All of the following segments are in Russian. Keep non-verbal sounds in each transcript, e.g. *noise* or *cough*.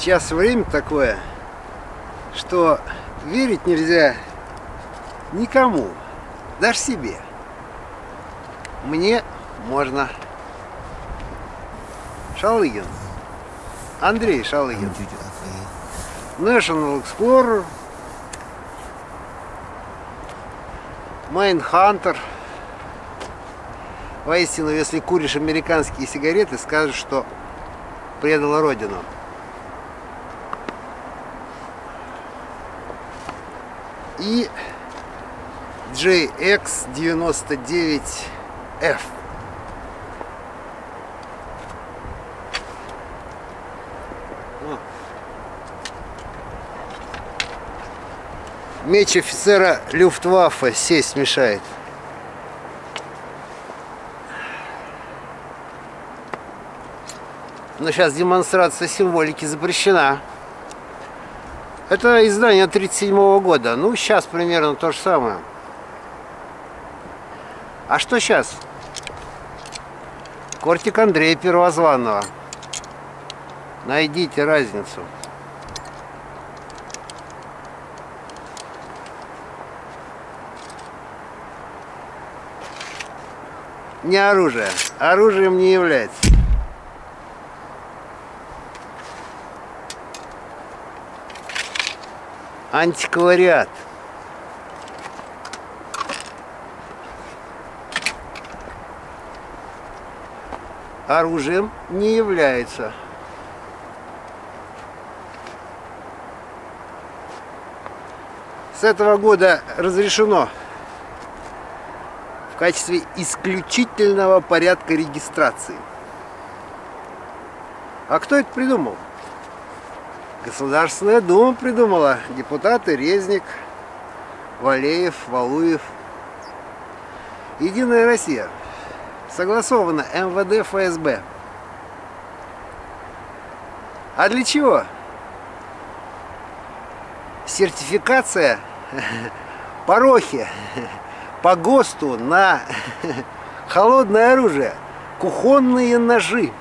Сейчас время такое, что верить нельзя никому, даже себе. Мне можно. Шалыгин. Андрей Шалыгин. National Explorer. MainHunter. Воистину, если куришь американские сигареты, скажешь, что предала родину. И JX99F. Меч офицера Люфтваффе сесть мешает. Но сейчас демонстрация символики запрещена. Это издание 1937 года. Ну, сейчас примерно то же самое. А что сейчас? Кортик Андрея Первозванного. Найдите разницу. Не оружие. Оружием не является. Антиквариат. Оружием не является. С этого года разрешено в качестве исключительного порядка регистрации. А кто это придумал? Государственная Дума придумала. Депутаты Резник, Валеев, Валуев. Единая Россия. Согласовано МВД, ФСБ. А для чего? Сертификация *laughs* порохи *laughs* по ГОСТу на *laughs* холодное оружие, кухонные ножи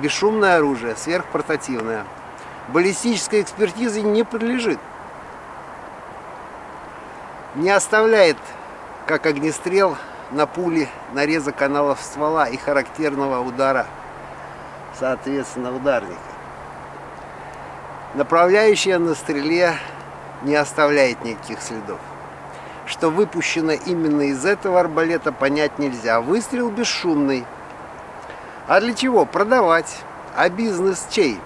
бесшумное оружие, сверхпортативное. Баллистической экспертизе не подлежит. Не оставляет, как огнестрел, на пуле нареза каналов ствола и характерного удара, соответственно, ударника. Направляющая на стреле не оставляет никаких следов. Что выпущено именно из этого арбалета, понять нельзя. Выстрел бесшумный, а для чего? Продавать. А бизнес чей?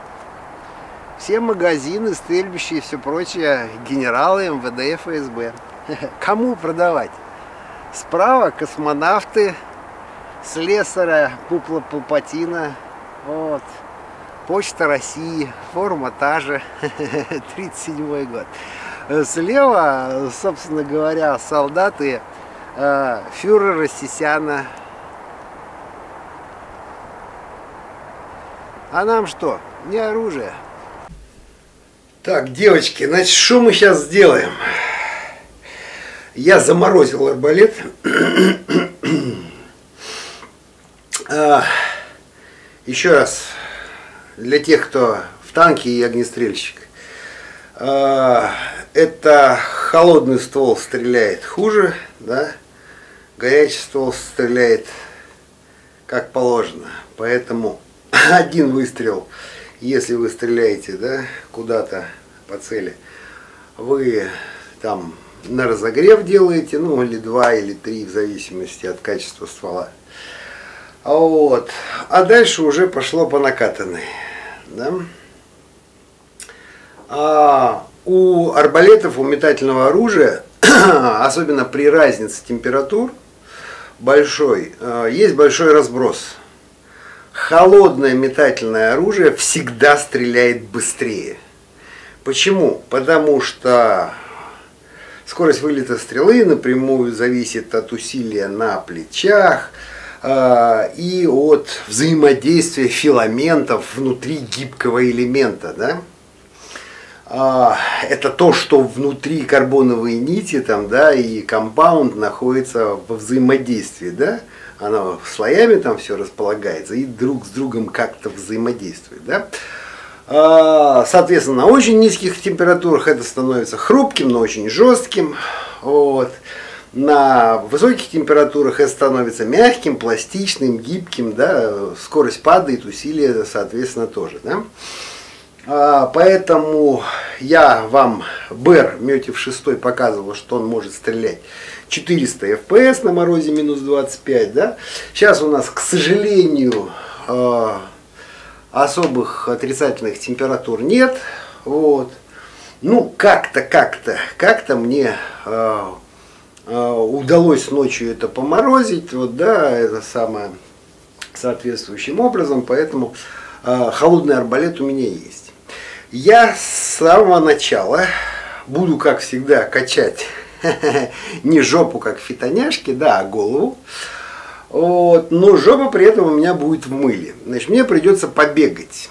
Все магазины, стрельбища и все прочее, генералы МВД, ФСБ. *laughs* Кому продавать? Справа космонавты, слесаря, Пупла Палпатина, вот. Почта России, форма та же, 37 год. Слева, собственно говоря, солдаты э, фюрера Сисяна, А нам что? Не оружие. Так, девочки, значит, что мы сейчас сделаем? Я заморозил арбалет. *clears throat* а, еще раз, для тех, кто в танке и огнестрельщик. А, это холодный ствол стреляет хуже, да? Горячий ствол стреляет как положено. Поэтому *laughs* один выстрел, если вы стреляете да, куда-то по цели, вы там на разогрев делаете, ну или два, или три, в зависимости от качества ствола. Вот. А дальше уже пошло по накатанной. Да? А у арбалетов, у метательного оружия, *clears throat* особенно при разнице температур большой, э, есть большой разброс холодное метательное оружие всегда стреляет быстрее. Почему? Потому что скорость вылета стрелы напрямую зависит от усилия на плечах э, и от взаимодействия филаментов внутри гибкого элемента. Да? А, это то, что внутри карбоновой нити там, да, и компаунд находится во взаимодействии. Да? Оно слоями там все располагается и друг с другом как-то взаимодействует. Да? А, соответственно, на очень низких температурах это становится хрупким, но очень жестким. Вот. На высоких температурах это становится мягким, пластичным, гибким, да, скорость падает, усилие, соответственно, тоже. Да? А, поэтому я вам БЭР Метив 6 показывал, что он может стрелять 400 FPS на морозе минус 25. Да? Сейчас у нас, к сожалению, а, особых отрицательных температур нет. Вот. Ну, как-то, как-то, как-то мне э, э, удалось ночью это поморозить, вот, да, это самое соответствующим образом, поэтому холодный арбалет у меня есть. Я с самого начала буду, как всегда, качать *laughs* не жопу, как фитоняшки, да, а голову. Вот, но жопа при этом у меня будет в мыле. Значит, мне придется побегать.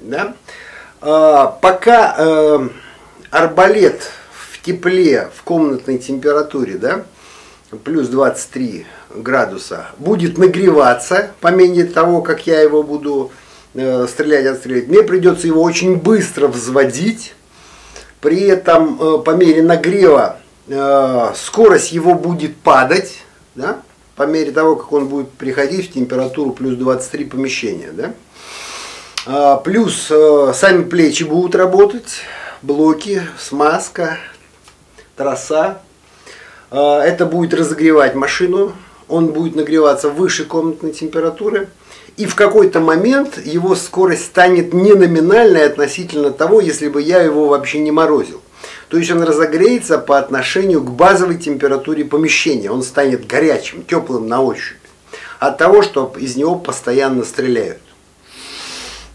Да? А, пока э, арбалет в тепле, в комнатной температуре, да, плюс 23 градуса, будет нагреваться по мере того, как я его буду э, стрелять, отстрелять, мне придется его очень быстро взводить. При этом э, по мере нагрева скорость его будет падать. Да? по мере того, как он будет приходить в температуру плюс 23 помещения. Да? А, плюс э, сами плечи будут работать, блоки, смазка, троса. Это будет разогревать машину, он будет нагреваться выше комнатной температуры. И в какой-то момент его скорость станет не номинальной относительно того, если бы я его вообще не морозил. То есть он разогреется по отношению к базовой температуре помещения. Он станет горячим, теплым на ощупь. От того, что из него постоянно стреляют.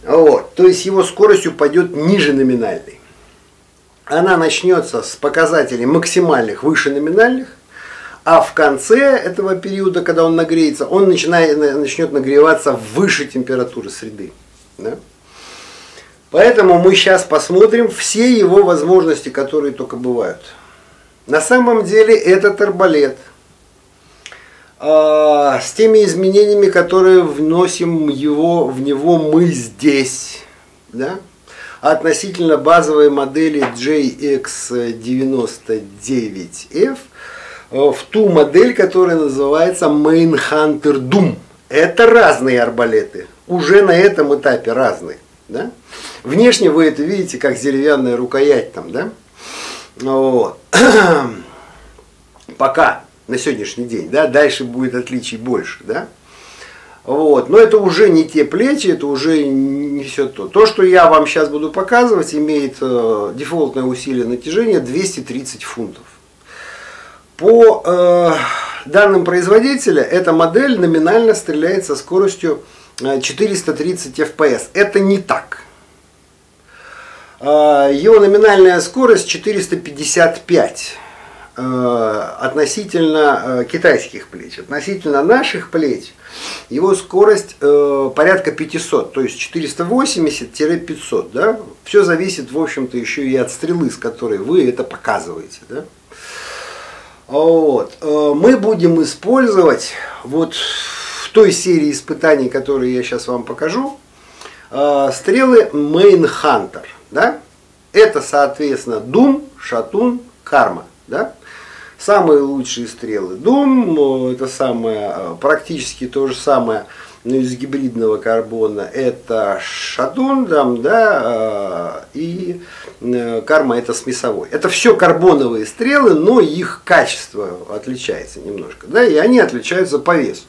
Вот. То есть его скорость упадет ниже номинальной. Она начнется с показателей максимальных выше номинальных, а в конце этого периода, когда он нагреется, он начинает, начнет нагреваться выше температуры среды. Да? Поэтому мы сейчас посмотрим все его возможности, которые только бывают. На самом деле этот арбалет э, с теми изменениями, которые вносим его, в него мы здесь, да, относительно базовой модели JX99F, э, в ту модель, которая называется Main Hunter Doom. Это разные арбалеты, уже на этом этапе разные. Да? Внешне вы это видите, как деревянная рукоять там, да? Вот. *clears throat* Пока на сегодняшний день, да, дальше будет отличий больше, да? Вот. Но это уже не те плечи, это уже не все то. То, что я вам сейчас буду показывать, имеет э, дефолтное усилие натяжения 230 фунтов. По э, данным производителя, эта модель номинально стреляет со скоростью 430 э, FPS. Это не так. А, его номинальная скорость 455 э, относительно э, китайских плеч. Относительно наших плеч его скорость э, порядка 500, то есть 480-500. Да? Все зависит, в общем-то, еще и от стрелы, с которой вы это показываете. Да? Вот. Мы будем использовать вот в той серии испытаний, которые я сейчас вам покажу, стрелы Main Hunter – да? Это, соответственно, Дум, Шатун, Карма. Да? Самые лучшие стрелы Дум, это самое, э, практически то же самое, но из гибридного карбона, это Шатун, там, да, э, и э, Карма это смесовой. Это все карбоновые стрелы, но их качество отличается немножко, да, и они отличаются по весу.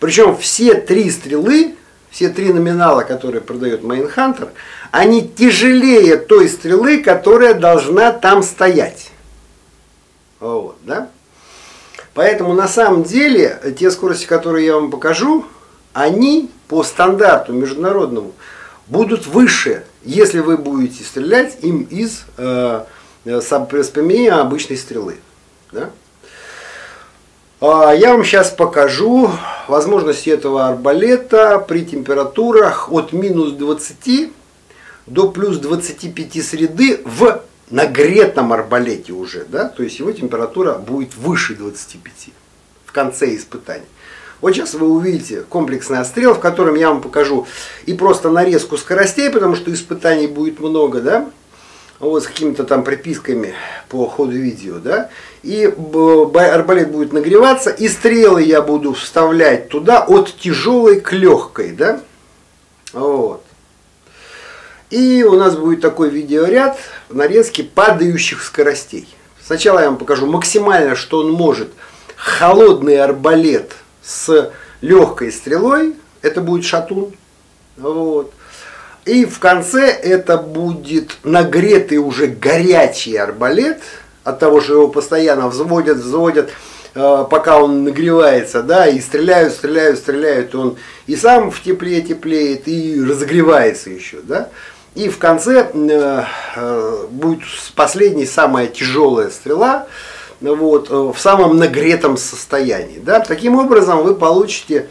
Причем все три стрелы, все три номинала, которые продает MainHunter, они тяжелее той стрелы, которая должна там стоять. Вот, да? Поэтому на самом деле те скорости, которые я вам покажу, они по стандарту международному будут выше, если вы будете стрелять им из э, с обычной стрелы. Да? А, я вам сейчас покажу возможности этого арбалета при температурах от минус 20 до плюс 25 среды в нагретом арбалете уже, да, то есть его температура будет выше 25 в конце испытания. Вот сейчас вы увидите комплексный отстрел, в котором я вам покажу и просто нарезку скоростей, потому что испытаний будет много, да, вот с какими-то там приписками по ходу видео, да, и арбалет будет нагреваться, и стрелы я буду вставлять туда от тяжелой к легкой, да, вот. И у нас будет такой видеоряд нарезки падающих скоростей. Сначала я вам покажу максимально, что он может. Холодный арбалет с легкой стрелой, это будет шатун. Вот. И в конце это будет нагретый уже горячий арбалет, от того, что его постоянно взводят, взводят, э, пока он нагревается, да, и стреляют, стреляют, стреляют, он и сам в тепле теплеет, и разогревается еще, да. И в конце э, э, будет последняя, самая тяжелая стрела, вот, в самом нагретом состоянии. Да? Таким образом вы получите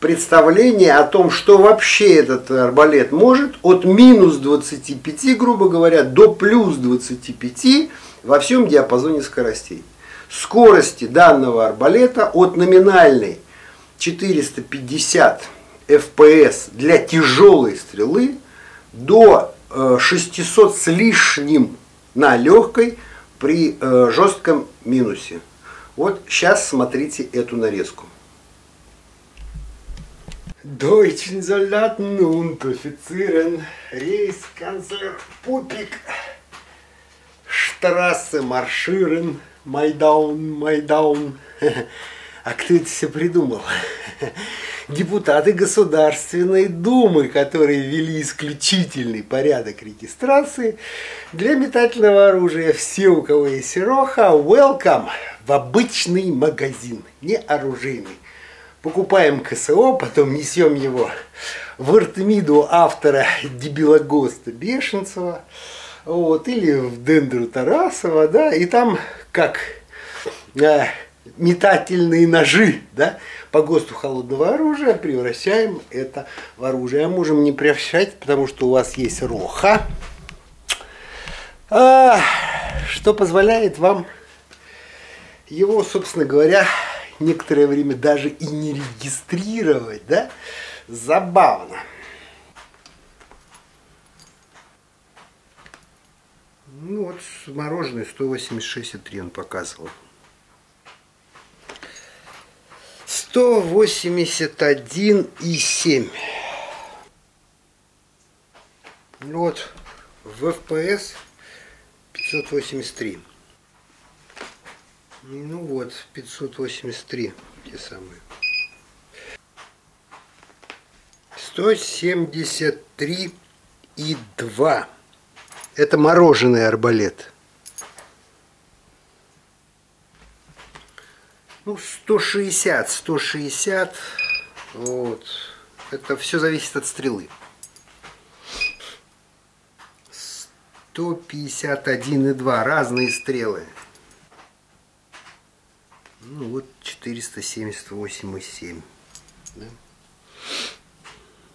представление о том, что вообще этот арбалет может от минус 25, грубо говоря, до плюс 25 во всем диапазоне скоростей. Скорости данного арбалета от номинальной 450 FPS для тяжелой стрелы до 600 э, с лишним на легкой при э, жестком минусе. Вот сейчас смотрите эту нарезку. Deutschen Soldaten und Offizieren, Reichskanzler Pupik, Straße marschieren, Майдаун, Майдаун. *laughs* А кто это все придумал? Депутаты Государственной Думы, которые ввели исключительный порядок регистрации для метательного оружия. Все, у кого есть роха, welcome в обычный магазин, не оружейный покупаем КСО, потом несем его в Артемиду автора Дебилогоста Бешенцева, вот, или в Дендру Тарасова, да, и там как э, метательные ножи, да, по ГОСТу холодного оружия превращаем это в оружие. А можем не превращать, потому что у вас есть роха, а, что позволяет вам его, собственно говоря, некоторое время даже и не регистрировать, да? Забавно. Ну вот мороженое 186,3 он показывал. 181,7. Вот в FPS 583. Ну вот, 583, те самые. 173 и 2. Это мороженый арбалет. Ну, 160, 160. Вот. Это все зависит от стрелы. 151 и 2. Разные стрелы. Ну вот 478,7. Да?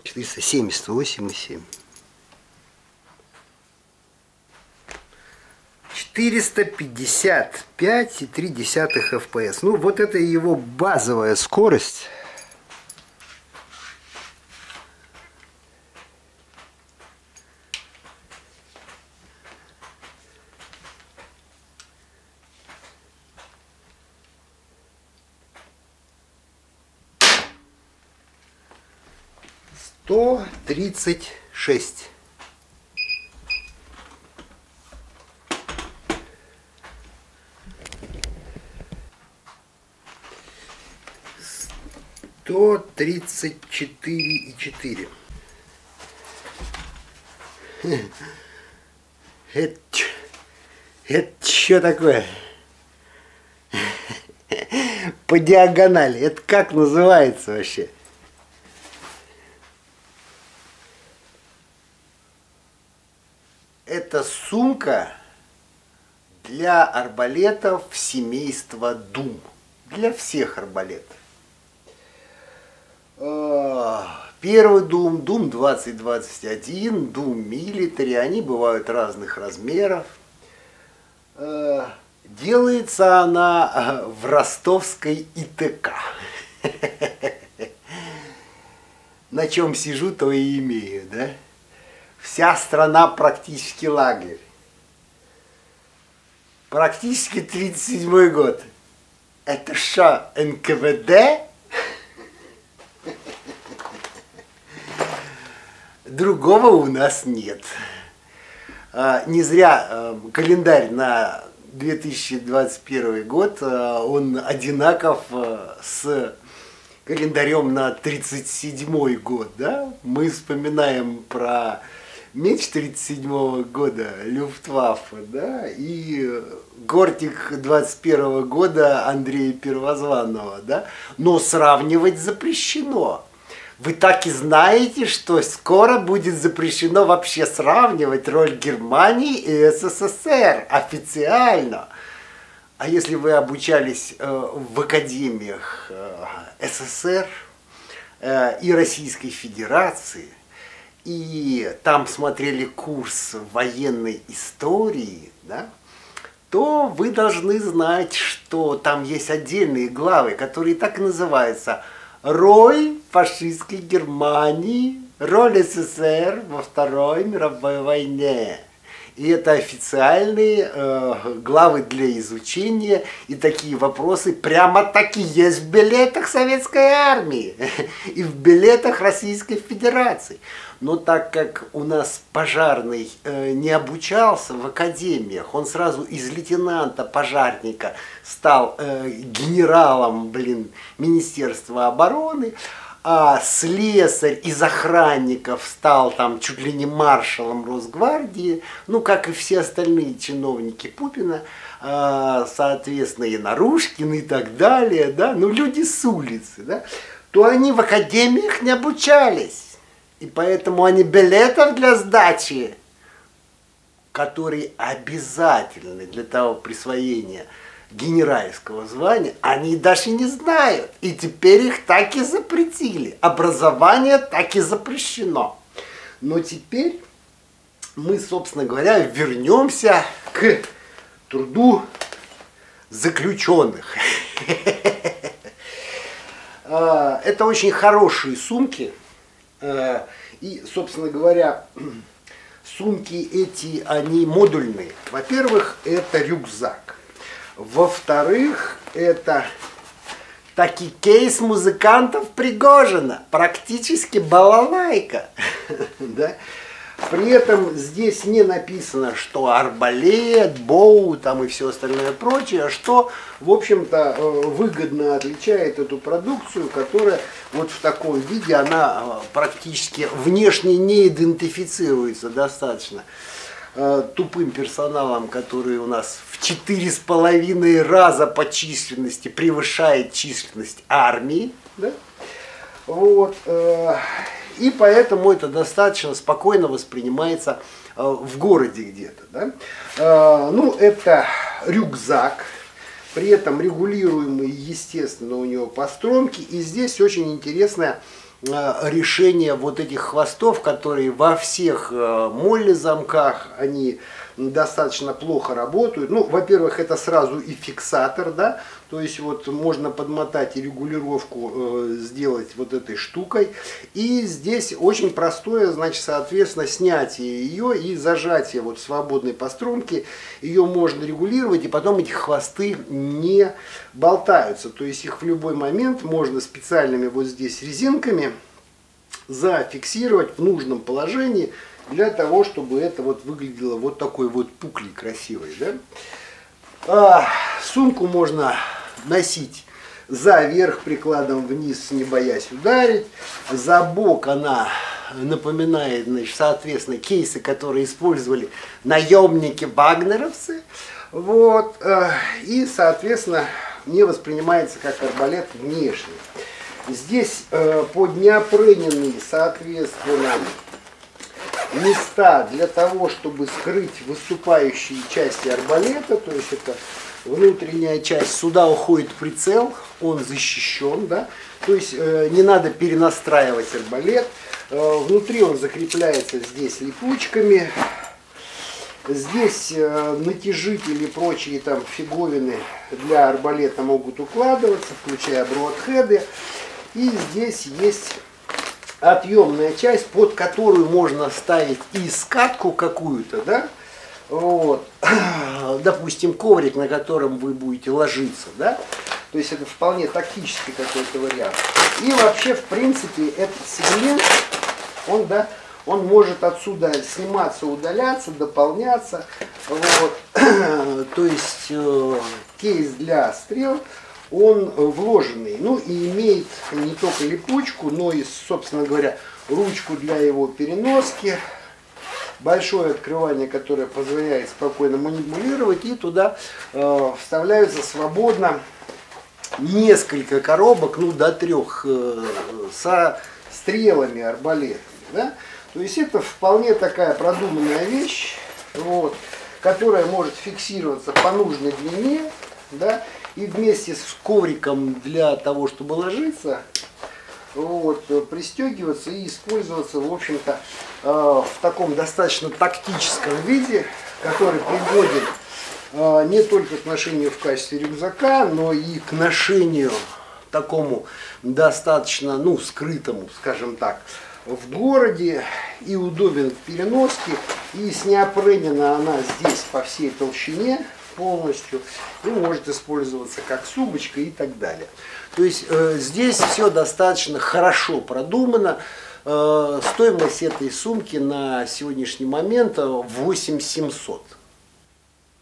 478,7. 455,3 FPS. Ну, вот это его базовая скорость. сто тридцать шесть. Сто тридцать четыре и четыре. Это, это что такое? По диагонали. Это как называется вообще? это сумка для арбалетов семейства Дум. Для всех арбалетов. А, первый Дум, Дум 2021, Дум Military, они бывают разных размеров. А, делается она а, в ростовской ИТК. *laughs* на чем сижу, то и имею, да? Вся страна практически лагерь. Практически 37 год. Это что, НКВД? Другого у нас нет. А, не зря э, календарь на 2021 год, э, он одинаков э, с календарем на 37 год, да? Мы вспоминаем про меч 37 года Люфтваффе, да, и Гортик 21 года Андрея Первозванного, да, но сравнивать запрещено. Вы так и знаете, что скоро будет запрещено вообще сравнивать роль Германии и СССР официально. А если вы обучались э, в академиях э, СССР э, и Российской Федерации, и там смотрели курс военной истории, да, то вы должны знать, что там есть отдельные главы, которые так и называются – роль фашистской Германии, роль СССР во Второй мировой войне. И это официальные э, главы для изучения, и такие вопросы прямо таки есть в билетах Советской Армии *laughs* и в билетах Российской Федерации. Но так как у нас пожарный э, не обучался в академиях, он сразу из лейтенанта пожарника стал э, генералом, блин, Министерства обороны, а слесарь из охранников стал там чуть ли не маршалом Росгвардии, ну, как и все остальные чиновники Пупина, э, соответственно, и Нарушкин и так далее, да, ну, люди с улицы, да, то они в академиях не обучались. И поэтому они билетов для сдачи, которые обязательны для того присвоения генеральского звания, они даже не знают. И теперь их так и запретили. Образование так и запрещено. Но теперь мы, собственно говоря, вернемся к труду заключенных. *laughs* А, это очень хорошие сумки, и, собственно говоря, *clears throat* сумки эти, они модульные. Во-первых, это рюкзак. Во-вторых, это таки кейс музыкантов Пригожина. Практически балалайка. *laughs* да? При этом здесь не написано, что арбалет, боу там и все остальное прочее, что, в общем-то, э, выгодно отличает эту продукцию, которая вот в таком виде, она э, практически внешне не идентифицируется достаточно э, тупым персоналом, который у нас в четыре с половиной раза по численности превышает численность армии. Да? Вот. И поэтому это достаточно спокойно воспринимается э, в городе где-то. Да? Э, ну, это рюкзак, при этом регулируемый, естественно, у него по стромке. И здесь очень интересное э, решение вот этих хвостов, которые во всех молли замках, они достаточно плохо работают. Ну, во-первых, это сразу и фиксатор, да, то есть вот можно подмотать и регулировку э, сделать вот этой штукой. И здесь очень простое, значит, соответственно, снятие ее и зажатие вот свободной постромки. Ее можно регулировать, и потом эти хвосты не болтаются. То есть их в любой момент можно специальными вот здесь резинками зафиксировать в нужном положении, для того, чтобы это вот выглядело вот такой вот пуклей красивой. Да? А, сумку можно носить за верх прикладом вниз, не боясь ударить. За бок она напоминает, значит, соответственно, кейсы, которые использовали наемники-вагнеровцы. Вот. Э, и, соответственно, не воспринимается как арбалет внешне. Здесь э, поднеопрененный, соответственно, места для того, чтобы скрыть выступающие части арбалета, то есть это внутренняя часть, сюда уходит прицел, он защищен, да, то есть э, не надо перенастраивать арбалет, э, внутри он закрепляется здесь липучками, здесь э, натяжители и прочие там фиговины для арбалета могут укладываться, включая бродхеды, и здесь есть отъемная часть, под которую можно ставить и скатку какую-то, да, вот, *clears throat* допустим, коврик, на котором вы будете ложиться, да, то есть это вполне тактический какой-то вариант. И вообще, в принципе, этот сегмент, он, да, он может отсюда сниматься, удаляться, дополняться. Вот. *clears throat* То есть э, кейс для стрел, он вложенный. Ну и имеет не только липучку, но и, собственно говоря, ручку для его переноски. Большое открывание, которое позволяет спокойно манипулировать. И туда э, вставляются свободно несколько коробок, ну до трех, э, со стрелами арбалетами. Да? То есть это вполне такая продуманная вещь, вот, которая может фиксироваться по нужной длине, да, и вместе с ковриком для того, чтобы ложиться, вот, пристегиваться и использоваться, в общем-то, э, в таком достаточно тактическом виде, который пригоден э, не только к ношению в качестве рюкзака, но и к ношению такому достаточно, ну, скрытому, скажем так, в городе и удобен в переноске. И с неопренена она здесь по всей толщине полностью и может использоваться как сумочка и так далее. То есть э, здесь все достаточно хорошо продумано. Э, стоимость этой сумки на сегодняшний момент 8700.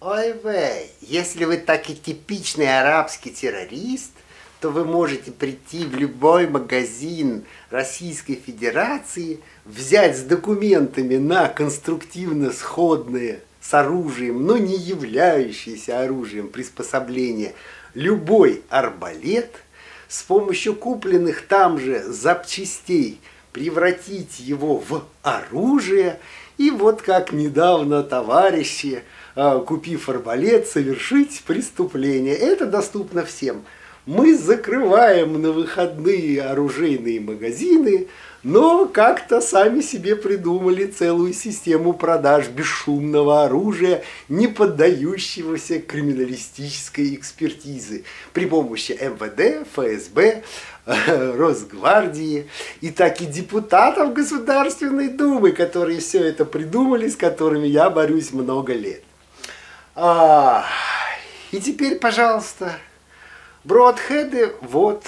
Ой, вей, если вы так и типичный арабский террорист, то вы можете прийти в любой магазин Российской Федерации, взять с документами на конструктивно сходные с оружием, но не являющиеся оружием приспособления, любой арбалет, с помощью купленных там же запчастей превратить его в оружие, и вот как недавно товарищи, а, купив арбалет, совершить преступление. Это доступно всем – мы закрываем на выходные оружейные магазины, но как-то сами себе придумали целую систему продаж бесшумного оружия, не поддающегося криминалистической экспертизы при помощи МВД, ФСБ, Росгвардии. И так и депутатов Государственной Думы, которые все это придумали, с которыми я борюсь много лет. А, и теперь, пожалуйста, Бродхеды вот,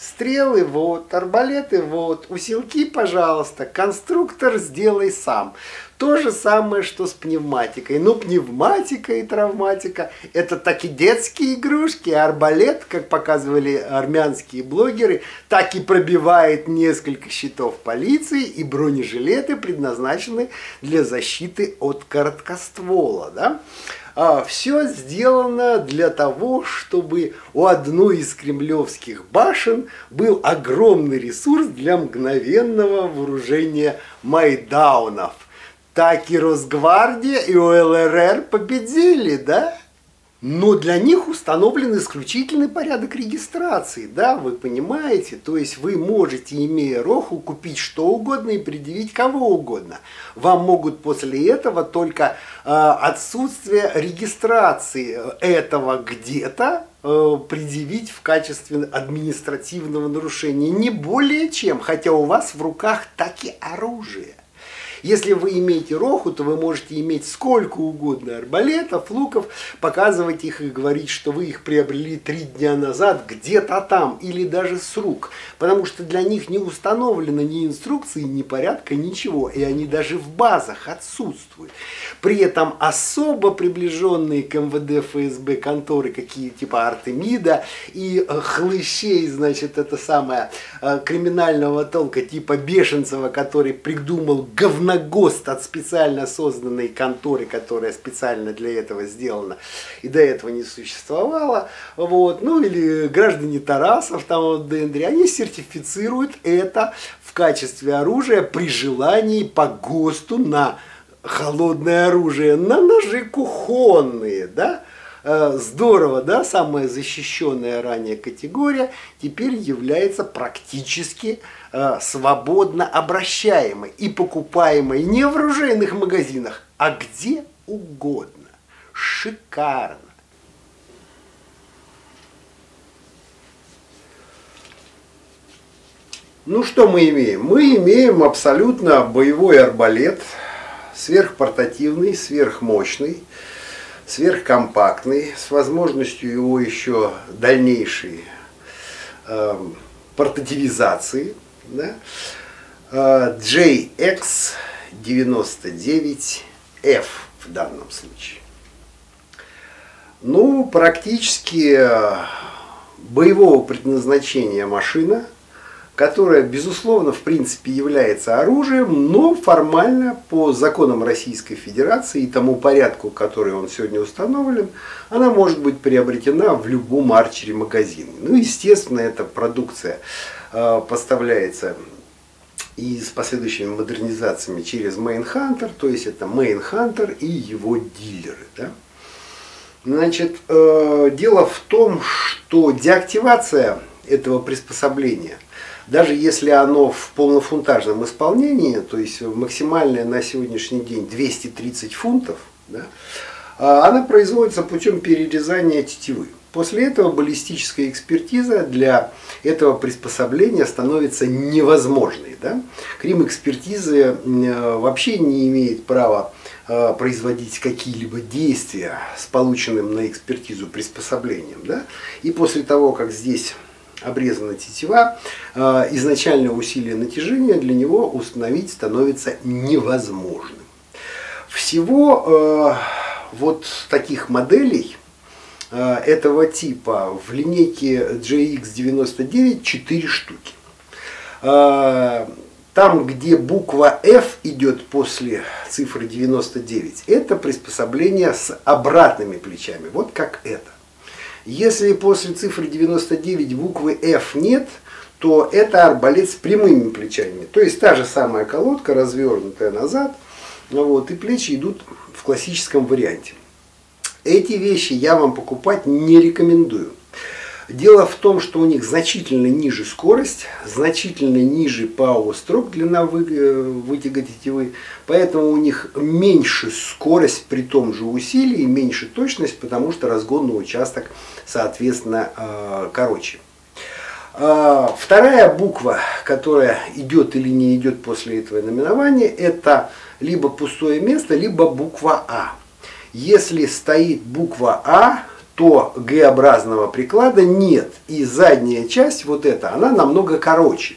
стрелы вот, арбалеты вот, усилки, пожалуйста, конструктор сделай сам. То же самое, что с пневматикой. Ну, пневматика и травматика – это так и детские игрушки. Арбалет, как показывали армянские блогеры, так и пробивает несколько щитов полиции, и бронежилеты предназначены для защиты от короткоствола. Да? А, все сделано для того, чтобы у одной из кремлевских башен был огромный ресурс для мгновенного вооружения майдаунов. Так и Росгвардия, и ОЛРР победили, да? Но для них установлен исключительный порядок регистрации, да, вы понимаете? То есть вы можете, имея роху, купить что угодно и предъявить кого угодно. Вам могут после этого только э, отсутствие регистрации этого где-то э, предъявить в качестве административного нарушения. Не более чем, хотя у вас в руках так и оружие. Если вы имеете роху, то вы можете иметь сколько угодно арбалетов, луков, показывать их и говорить, что вы их приобрели три дня назад где-то там или даже с рук. Потому что для них не установлено ни инструкции, ни порядка, ничего. И они даже в базах отсутствуют. При этом особо приближенные к МВД ФСБ конторы, какие типа Артемида и э, хлыщей, значит, это самое э, криминального толка типа Бешенцева, который придумал говно на ГОСТ от специально созданной конторы, которая специально для этого сделана и до этого не существовала. Вот. Ну или граждане Тарасов, там вот Дендри, они сертифицируют это в качестве оружия при желании по ГОСТу на холодное оружие, на ножи кухонные, да, здорово, да, самая защищенная ранее категория теперь является практически э, свободно обращаемой и покупаемой не в оружейных магазинах, а где угодно. Шикарно. Ну что мы имеем? Мы имеем абсолютно боевой арбалет, сверхпортативный, сверхмощный, сверхкомпактный, с возможностью его еще дальнейшей э, портативизации. Да? Э, JX99F в данном случае. Ну, практически э, боевого предназначения машина – которая, безусловно, в принципе является оружием, но формально по законам Российской Федерации и тому порядку, который он сегодня установлен, она может быть приобретена в любом арчере магазине. Ну, естественно, эта продукция э, поставляется и с последующими модернизациями через Mainhunter, то есть это Mainhunter и его дилеры. Да? Значит, э, дело в том, что деактивация этого приспособления – даже если оно в полнофунтажном исполнении, то есть максимальное на сегодняшний день 230 фунтов, да, а она производится путем перерезания тетивы. После этого баллистическая экспертиза для этого приспособления становится невозможной. Да? Крим-экспертиза вообще не имеет права а, производить какие-либо действия с полученным на экспертизу приспособлением. Да? И после того, как здесь обрезана тетива, э, изначальное усилие натяжения для него установить становится невозможным. Всего э, вот таких моделей э, этого типа в линейке JX99 4 штуки. Там, где буква F идет после цифры 99, это приспособление с обратными плечами, вот как это. Если после цифры 99 буквы F нет, то это арбалет с прямыми плечами. То есть та же самая колодка, развернутая назад, вот, и плечи идут в классическом варианте. Эти вещи я вам покупать не рекомендую. Дело в том, что у них значительно ниже скорость, значительно ниже ПАО строк длина э, вытяга тетивы, поэтому у них меньше скорость при том же усилии, меньше точность, потому что разгонный участок, соответственно, э, короче. А, вторая буква, которая идет или не идет после этого наименования, это либо пустое место, либо буква А. Если стоит буква А, то Г-образного приклада нет. И задняя часть, вот эта, она намного короче.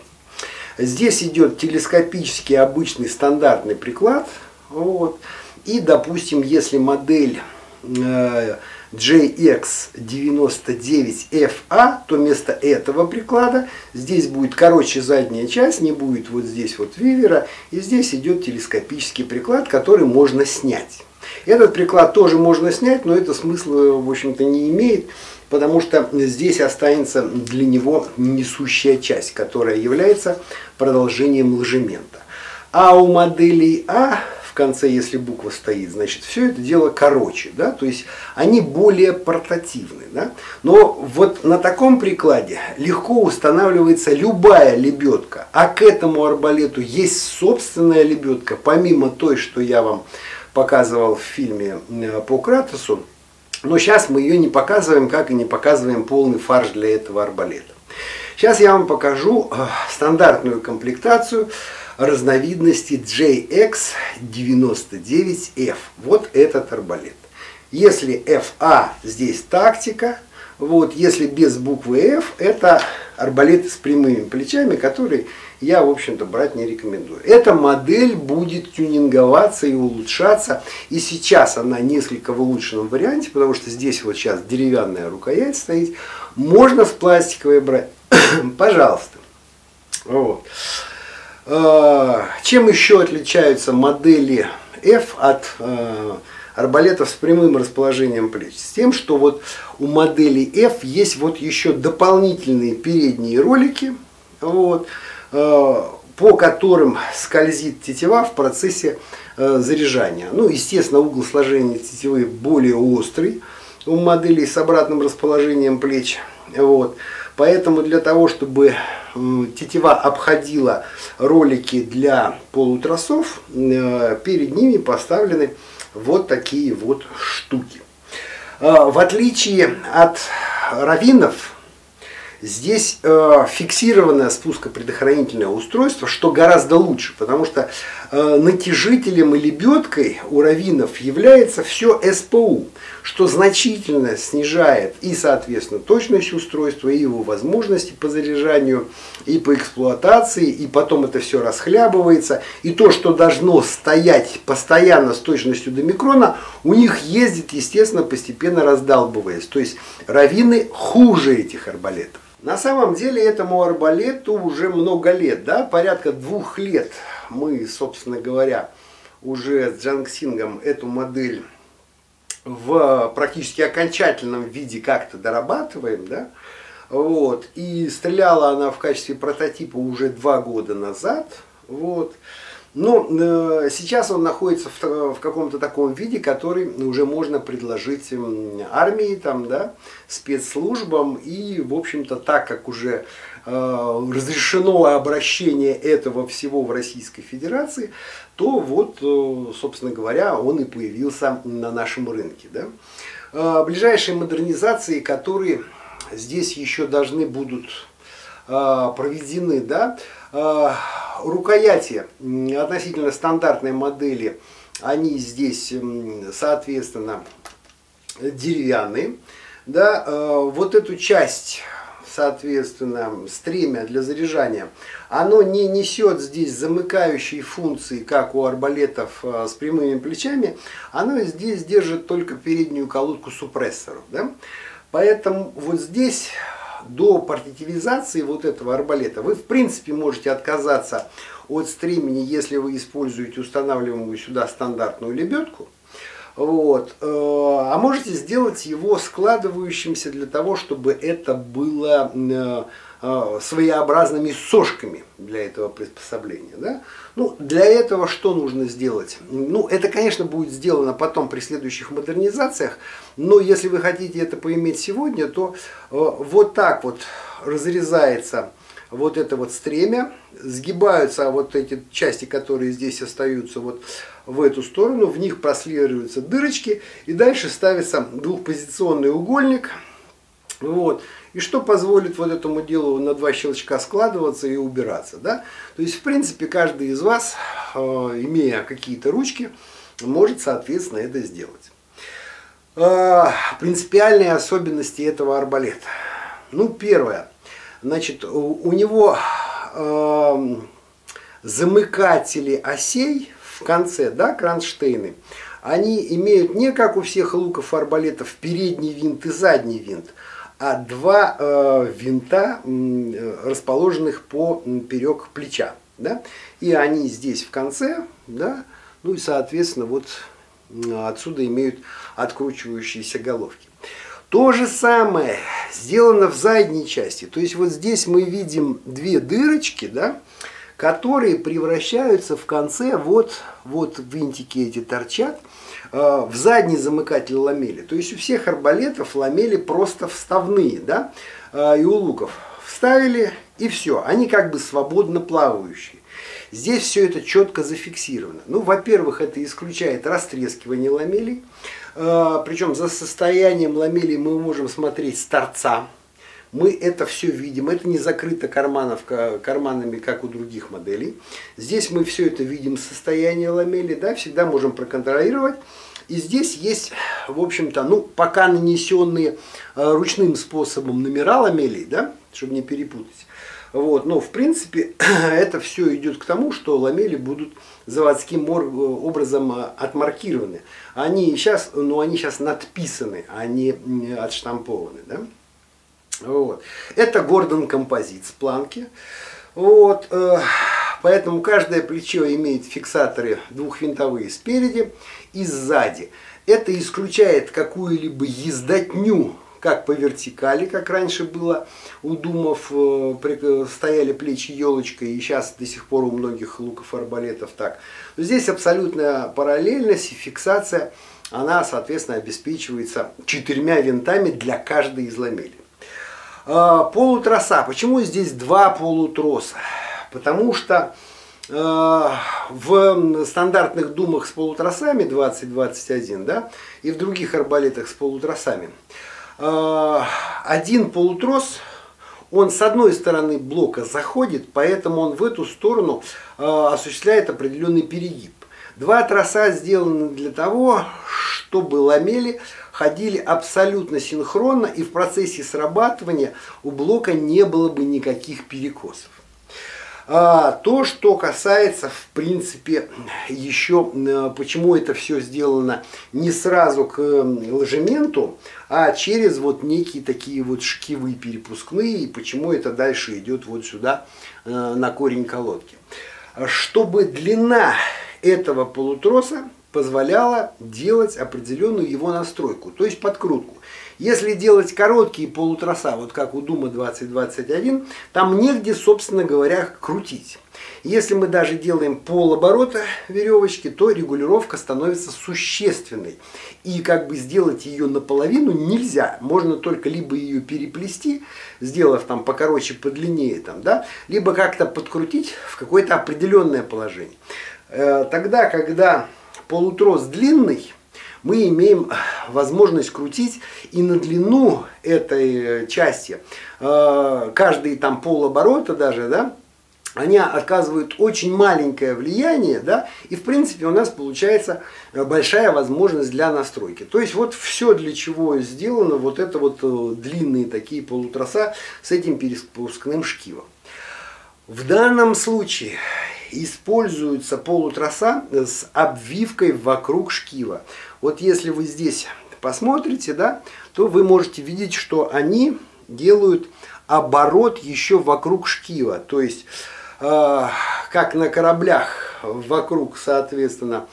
Здесь идет телескопический обычный стандартный приклад. Вот. И, допустим, если модель э, JX99FA, то вместо этого приклада здесь будет короче задняя часть, не будет вот здесь вот вивера, и здесь идет телескопический приклад, который можно снять. Этот приклад тоже можно снять, но это смысла, в общем-то, не имеет, потому что здесь останется для него несущая часть, которая является продолжением ложемента. А у моделей А в конце, если буква стоит, значит, все это дело короче, да, то есть они более портативны, да. Но вот на таком прикладе легко устанавливается любая лебедка, а к этому арбалету есть собственная лебедка, помимо той, что я вам показывал в фильме э, по Кратосу, но сейчас мы ее не показываем, как и не показываем полный фарш для этого арбалета. Сейчас я вам покажу э, стандартную комплектацию разновидности JX99F. Вот этот арбалет. Если FA здесь тактика, вот, если без буквы F, это арбалеты с прямыми плечами, которые я, в общем-то, брать не рекомендую. Эта модель будет тюнинговаться и улучшаться. И сейчас она несколько в улучшенном варианте, потому что здесь вот сейчас деревянная рукоять стоит. Можно с пластиковой брать. *coughs* Пожалуйста. Вот. А, чем еще отличаются модели F от а, арбалетов с прямым расположением плеч. С тем, что вот у модели F есть вот еще дополнительные передние ролики, вот, э, по которым скользит тетива в процессе э, заряжания. Ну, естественно, угол сложения тетивы более острый у моделей с обратным расположением плеч. Вот. Поэтому для того, чтобы тетива обходила ролики для полутросов, э, перед ними поставлены вот такие вот штуки. А, в отличие от раввинов, Здесь э, фиксированное спускопредохранительное устройство, что гораздо лучше, потому что э, натяжителем и лебедкой у раввинов является все СПУ, что значительно снижает и, соответственно, точность устройства, и его возможности по заряжанию, и по эксплуатации, и потом это все расхлябывается. И то, что должно стоять постоянно с точностью до микрона, у них ездит, естественно, постепенно раздалбываясь. То есть раввины хуже этих арбалетов. На самом деле этому арбалету уже много лет, да, порядка двух лет мы, собственно говоря, уже с Джангсингом эту модель в практически окончательном виде как-то дорабатываем, да, вот, и стреляла она в качестве прототипа уже два года назад, вот, но э, сейчас он находится в, в каком-то таком виде, который уже можно предложить армии, там, да, спецслужбам. И, в общем-то, так как уже э, разрешено обращение этого всего в Российской Федерации, то вот, э, собственно говоря, он и появился на нашем рынке. Да. Э, ближайшие модернизации, которые здесь еще должны будут э, проведены, да, э, рукояти относительно стандартной модели, они здесь, соответственно, деревянные. Да, э, вот эту часть, соответственно, стремя для заряжания, оно не несет здесь замыкающей функции, как у арбалетов э, с прямыми плечами, оно здесь держит только переднюю колодку супрессоров. Да? Поэтому вот здесь до партитивизации вот этого арбалета вы в принципе можете отказаться от стремени, если вы используете устанавливаемую сюда стандартную лебедку. Вот. Э, а можете сделать его складывающимся для того, чтобы это было э, своеобразными сошками для этого приспособления. Да? Ну, для этого что нужно сделать? Ну, это, конечно, будет сделано потом при следующих модернизациях, но если вы хотите это поиметь сегодня, то вот так вот разрезается вот это вот стремя, сгибаются вот эти части, которые здесь остаются вот в эту сторону, в них прослеживаются дырочки, и дальше ставится двухпозиционный угольник, вот, и что позволит вот этому делу на два щелчка складываться и убираться, да, то есть, в принципе, каждый из вас, э, имея какие-то ручки, может, соответственно, это сделать. Э, принципиальные особенности этого арбалета. Ну, первое – Значит, у него э, замыкатели осей в конце, да, кронштейны, они имеют не как у всех луков арбалетов передний винт и задний винт, а два э, винта, э, расположенных поперек плеча. Да? И они здесь в конце, да, ну и соответственно вот отсюда имеют откручивающиеся головки. То же самое сделано в задней части. То есть вот здесь мы видим две дырочки, да, которые превращаются в конце, вот, вот винтики эти торчат, в задний замыкатель ламели. То есть у всех арбалетов ламели просто вставные, да, э, и у луков. Вставили и все, они как бы свободно плавающие. Здесь все это четко зафиксировано. Ну, во-первых, это исключает растрескивание ламелей. А, Причем за состоянием ламели мы можем смотреть с торца. Мы это все видим. Это не закрыто карманов, карманами, как у других моделей. Здесь мы все это видим состояние ламели. Да, всегда можем проконтролировать. И здесь есть, в общем-то, ну, пока нанесенные а, ручным способом номера ламелей, да, чтобы не перепутать. Вот, но в принципе *clears throat* это все идет к тому, что ламели будут заводским образом а, отмаркированы. Они сейчас, ну, они сейчас надписаны, а не отштампованы. Да? Вот. Это Гордон композит с планки. Вот, э, поэтому каждое плечо имеет фиксаторы двухвинтовые спереди и сзади. Это исключает какую-либо ездотню как по вертикали, как раньше было у думов, э, стояли плечи елочкой, и сейчас до сих пор у многих луков арбалетов так. Здесь абсолютная параллельность и фиксация, она, соответственно, обеспечивается четырьмя винтами для каждой из ламелей. А, полутроса. Почему здесь два полутроса? Потому что э, в стандартных думах с полутросами 20-21, да, и в других арбалетах с полутросами, Э, один полутрос он с одной стороны блока заходит, поэтому он в эту сторону э, осуществляет определенный перегиб. Два троса сделаны для того, чтобы ламели ходили абсолютно синхронно и в процессе срабатывания у блока не было бы никаких перекосов. А, то, что касается, в принципе, еще, э, почему это все сделано не сразу к ложементу, а через вот некие такие вот шкивы перепускные, и почему это дальше идет вот сюда э, на корень колодки. Чтобы длина этого полутроса позволяла делать определенную его настройку, то есть подкрутку. Если делать короткие полутроса, вот как у Дума 2021, там негде, собственно говоря, крутить. Если мы даже делаем полоборота веревочки, то регулировка становится существенной. И как бы сделать ее наполовину нельзя. Можно только либо ее переплести, сделав там покороче, подлиннее, там, да, либо как-то подкрутить в какое-то определенное положение. Э, тогда, когда полутрос длинный, мы имеем возможность крутить и на длину этой части, э, каждый там полоборота даже, да, они оказывают очень маленькое влияние, да, и в принципе у нас получается большая возможность для настройки. То есть вот все для чего сделано, вот это вот э, длинные такие полутроса с этим перепускным шкивом. В данном случае используются полутроса с обвивкой вокруг шкива. Вот если вы здесь посмотрите, да, то вы можете видеть, что они делают оборот еще вокруг шкива. То есть, э, как на кораблях вокруг, соответственно,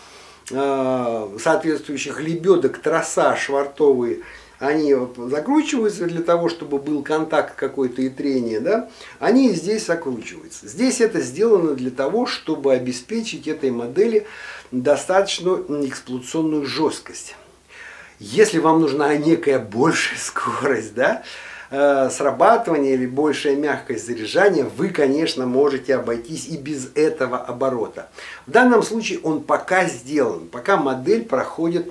э, соответствующих лебедок троса швартовые они закручиваются для того, чтобы был контакт какой-то и трение, да, они здесь закручиваются. Здесь это сделано для того, чтобы обеспечить этой модели достаточную эксплуатационную жесткость. Если вам нужна некая большая *laughs* скорость, да, э, срабатывания или большая мягкость заряжания, вы, конечно, можете обойтись и без этого оборота. В данном случае он пока сделан, пока модель проходит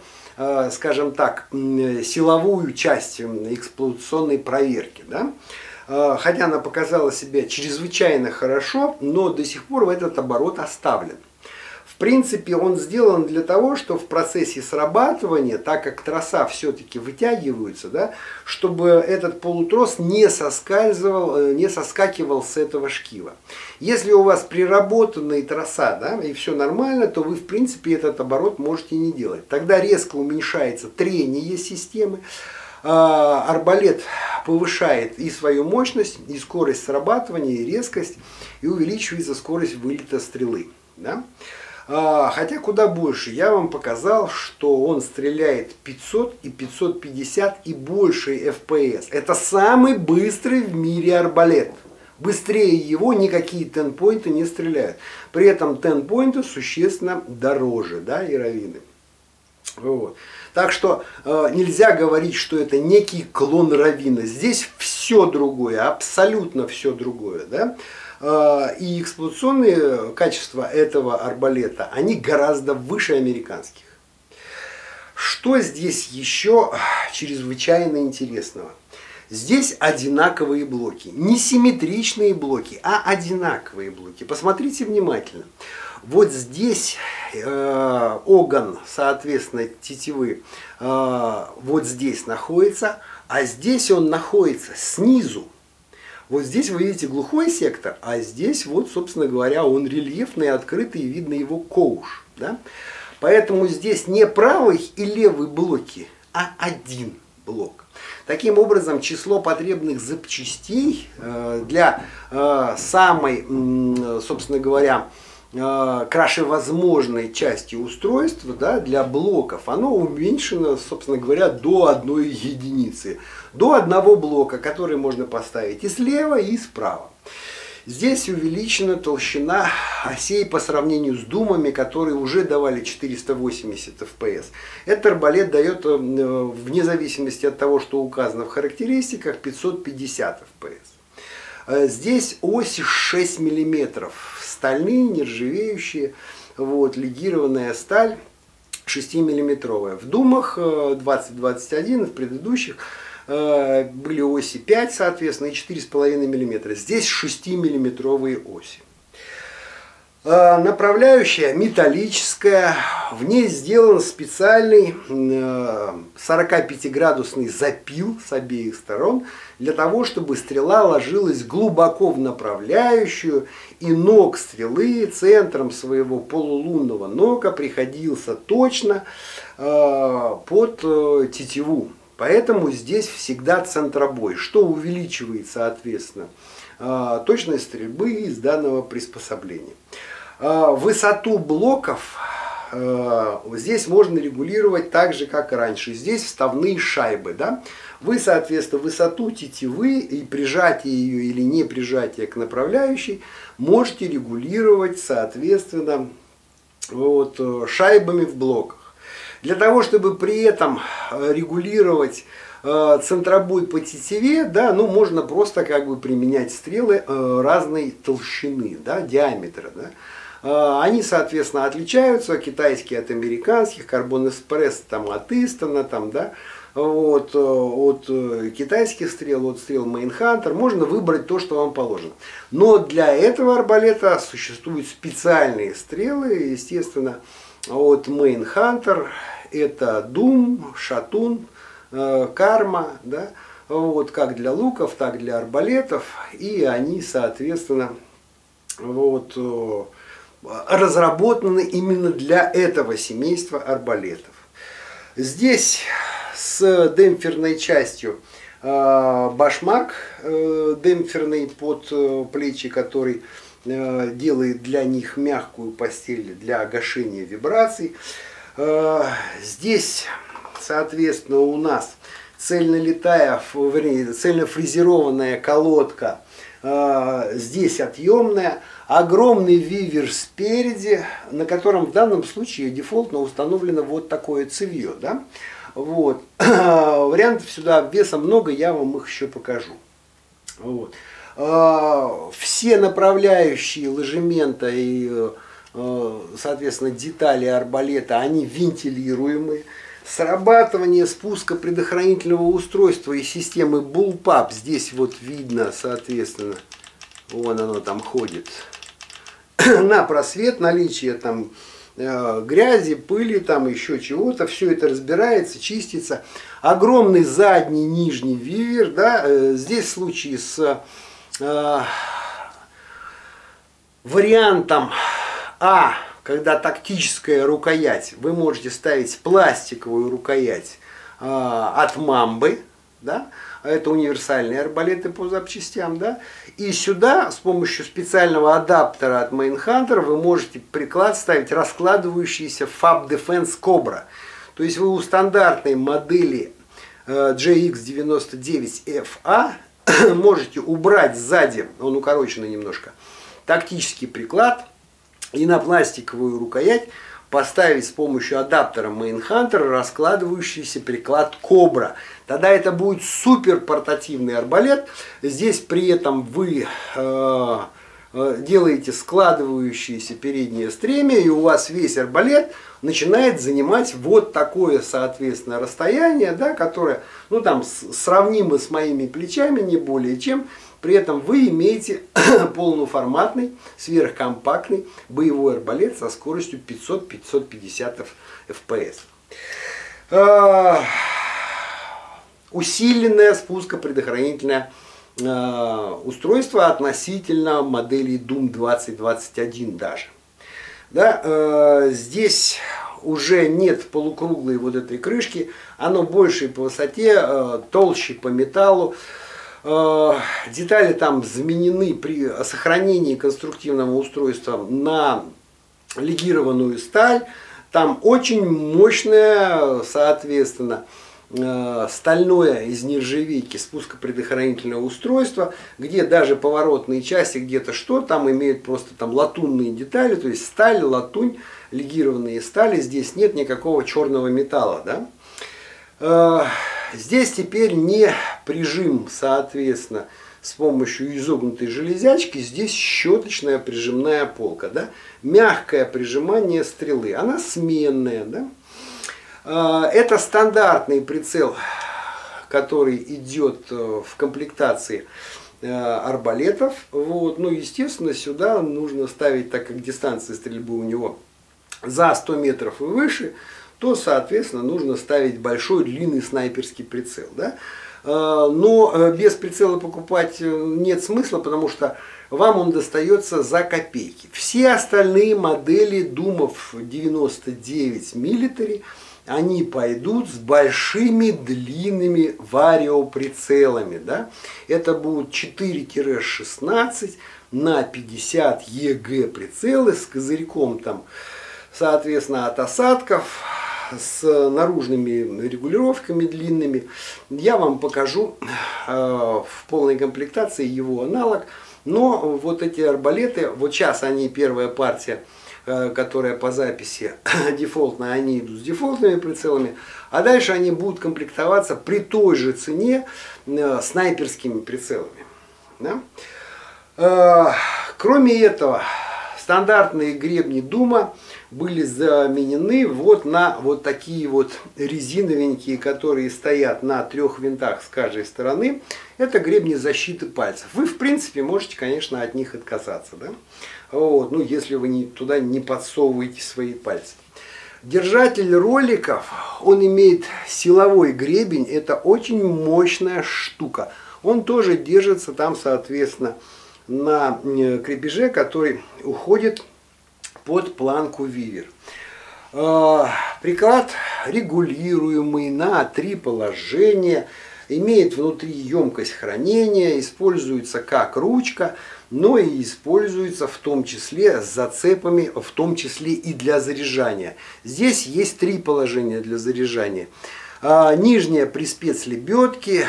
скажем так, силовую часть эксплуатационной проверки. Да? Э, хотя она показала себя чрезвычайно хорошо, но до сих пор этот оборот оставлен принципе, он сделан для того, что в процессе срабатывания, так как троса все-таки вытягиваются, да, чтобы этот полутрос не соскальзывал, э, не соскакивал с этого шкива. Если у вас приработанные троса, да, и все нормально, то вы, в принципе, этот оборот можете не делать. Тогда резко уменьшается трение системы, а, арбалет повышает и свою мощность, и скорость срабатывания, и резкость, и увеличивается скорость вылета стрелы. Да? А, хотя куда больше. Я вам показал, что он стреляет 500 и 550 и больше FPS. Это самый быстрый в мире арбалет. Быстрее его никакие тенпоинты не стреляют. При этом тенпоинты существенно дороже, да, и равины. Вот. Так что э, нельзя говорить, что это некий клон равина. Здесь все другое, абсолютно все другое. Да? А, и эксплуатационные качества этого арбалета, они гораздо выше американских. Что здесь еще чрезвычайно интересного? Здесь одинаковые блоки. Не симметричные блоки, а одинаковые блоки. Посмотрите внимательно. Вот здесь э, огон, соответственно, тетивы, э, вот здесь находится, а здесь он находится снизу. Вот здесь вы видите глухой сектор, а здесь вот, собственно говоря, он рельефный, открытый, и видно его коуш. Да? Поэтому здесь не правый и левый блоки, а один блок. Таким образом, число потребных запчастей э, для э, самой, собственно говоря, э, крашевозможной части устройства да, для блоков, оно уменьшено, собственно говоря, до одной единицы до одного блока, который можно поставить и слева, и справа. Здесь увеличена толщина осей по сравнению с думами, которые уже давали 480 FPS. Этот арбалет дает, э, вне зависимости от того, что указано в характеристиках, 550 FPS. Э, здесь оси 6 мм, стальные, нержавеющие, вот, легированная сталь 6 миллиметровая. В думах 2021 э, в предыдущих были оси 5, соответственно, и 4,5 мм. Здесь 6-миллиметровые оси. А, направляющая металлическая, в ней сделан специальный 45-градусный э, запил с обеих сторон, для того, чтобы стрела ложилась глубоко в направляющую, и ног стрелы центром своего полулунного нока приходился точно э, под э, тетиву. Поэтому здесь всегда центробой, что увеличивает, соответственно, точность стрельбы из данного приспособления. А, высоту блоков а, здесь можно регулировать так же, как и раньше. Здесь вставные шайбы. Да? Вы, соответственно, высоту тетивы и прижатие ее или не прижатие к направляющей можете регулировать, соответственно, вот, э, шайбами в блоках. Для того, чтобы при этом э, регулировать э, центробой по тетиве, да, ну, можно просто как бы применять стрелы разной толщины, да, диаметра. Да. А, они, соответственно, отличаются, китайские от американских, Carbon Express там, от Истона, там, да, вот, э, от э, китайских стрел, от стрел Mainhunter, можно выбрать то, что вам положено. Но для этого арбалета существуют специальные стрелы, естественно, от Mainhunter, это Doom, Шатун, э, Карма, да, вот, как для луков, так для арбалетов, и они, соответственно, вот, разработаны именно для этого семейства арбалетов. Здесь с демпферной частью э, башмак э, демпферный под э, плечи, который делает для них мягкую постель для гашения вибраций. Здесь, соответственно, у нас цельнолетая, вернее, цельнофрезерованная колодка, здесь отъемная, огромный вивер спереди, на котором в данном случае дефолтно установлено вот такое цевье. Да? Вот. *clears throat* Вариантов сюда веса много, я вам их еще покажу. Вот. А, все направляющие ложемента и, э, соответственно, детали арбалета, они вентилируемые. Срабатывание спуска предохранительного устройства и системы Bullpup, здесь вот видно, соответственно, вон оно там ходит, *clears throat* на просвет, наличие там э, грязи, пыли, там еще чего-то, все это разбирается, чистится. Огромный задний, нижний вивер, да, э, здесь в случае с э, вариантом А, когда тактическая рукоять, вы можете ставить пластиковую рукоять э, от мамбы, да, это универсальные арбалеты по запчастям, да, и сюда с помощью специального адаптера от Mainhunter вы можете приклад ставить раскладывающийся Fab Defense Cobra. То есть вы у стандартной модели э, JX99FA *coughs* можете убрать сзади, он укороченный немножко, тактический приклад и на пластиковую рукоять поставить с помощью адаптера Mainhunter раскладывающийся приклад Cobra. Тогда это будет супер портативный арбалет. Здесь при этом вы э, э, делаете складывающиеся переднее стремя, и у вас весь арбалет начинает занимать вот такое, соответственно, расстояние, да, которое, ну, там, сравнимо с моими плечами, не более чем. При этом вы имеете *clears throat* полноформатный, сверхкомпактный боевой арбалет со скоростью 500-550 FPS. А, усиленное спуско-предохранительное а, устройство относительно модели Doom 2021 даже. Да, э, здесь уже нет полукруглой вот этой крышки, оно больше по высоте, э, толще по металлу. Э, детали там заменены при сохранении конструктивного устройства на легированную сталь. Там очень мощное, соответственно, э, стальное из нержавейки спускопредохранительное устройство, где даже поворотные части, где-то что, там имеют просто там латунные детали, то есть сталь, латунь, легированные стали, здесь нет никакого черного металла. Да? Здесь теперь не прижим, соответственно, с помощью изогнутой железячки, здесь щеточная прижимная полка, да? мягкое прижимание стрелы, она сменная. Да? А, это стандартный прицел который идет э, в комплектации э, арбалетов. Вот. Ну, естественно, сюда нужно ставить, так как дистанция стрельбы у него за 100 метров и выше, то, соответственно, нужно ставить большой длинный снайперский прицел. Да? Но без прицела покупать нет смысла, потому что вам он достается за копейки. Все остальные модели Думов 99 мм, они пойдут с большими длинными вариоприцелами. Да? Это будут 4-16 на 50 ЕГ прицелы с козырьком там, соответственно, от осадков, с наружными регулировками длинными. Я вам покажу э, в полной комплектации его аналог – но вот эти арбалеты, вот сейчас они первая партия, э, которая по записи *coughs* дефолтная, они идут с дефолтными прицелами, а дальше они будут комплектоваться при той же цене э, снайперскими прицелами. Да? Кроме этого, стандартные гребни Дума были заменены вот на вот такие вот резиновенькие, которые стоят на трех винтах с каждой стороны. Это гребни защиты пальцев. Вы, в принципе, можете, конечно, от них отказаться. Да? Вот, ну, если вы не, туда не подсовываете свои пальцы. Держатель роликов, он имеет силовой гребень, это очень мощная штука. Он тоже держится там, соответственно, на э, крепеже, который уходит под планку вивер. А, приклад регулируемый на три положения, имеет внутри емкость хранения, используется как ручка, но и используется в том числе с зацепами, в том числе и для заряжания. Здесь есть три положения для заряжания. А, нижняя при спецлебедке,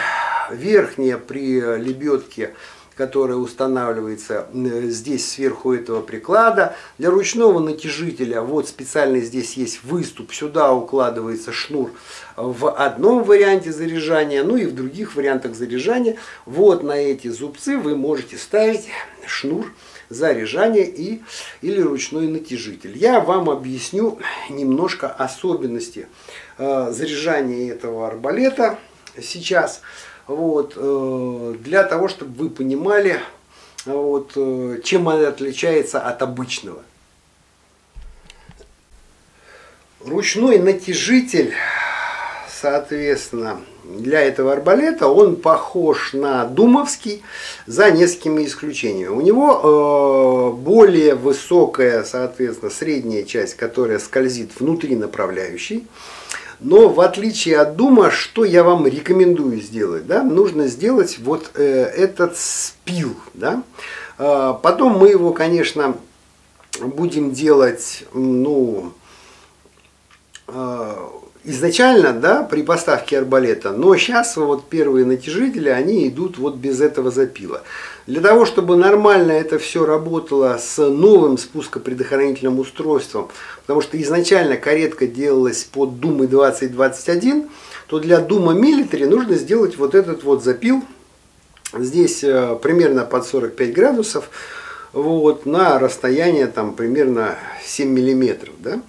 верхняя при лебедке которая устанавливается здесь сверху этого приклада. Для ручного натяжителя вот специально здесь есть выступ, сюда укладывается шнур в одном варианте заряжания, ну и в других вариантах заряжания. Вот на эти зубцы вы можете ставить шнур заряжания и, или ручной натяжитель. Я вам объясню немножко особенности э, заряжания этого арбалета сейчас. Вот, э, для того, чтобы вы понимали, вот, э, чем она отличается от обычного. Ручной натяжитель, соответственно, для этого арбалета, он похож на думовский за несколькими исключениями. У него э, более высокая, соответственно, средняя часть, которая скользит внутри направляющей. Но в отличие от Дума, что я вам рекомендую сделать? Да? Нужно сделать вот э, этот спил. Да? Э, потом мы его, конечно, будем делать, ну, э, изначально, да, при поставке арбалета, но сейчас вот первые натяжители, они идут вот без этого запила. Для того, чтобы нормально это все работало с новым спускопредохранительным устройством, потому что изначально каретка делалась под Думы 2021, то для Дума Military нужно сделать вот этот вот запил, здесь э, примерно под 45 градусов, вот, на расстояние там примерно 7 миллиметров, да.